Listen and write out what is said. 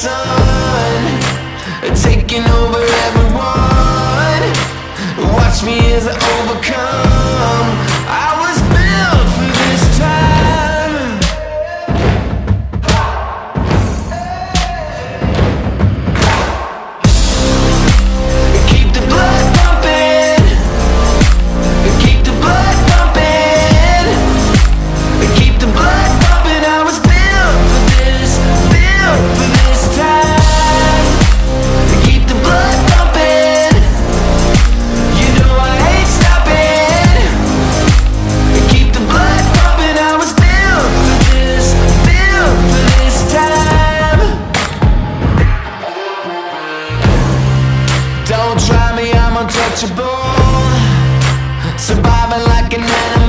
sun Taking over everyone. Watch me as I overcome. Don't try me, I'm untouchable. Surviving like an animal.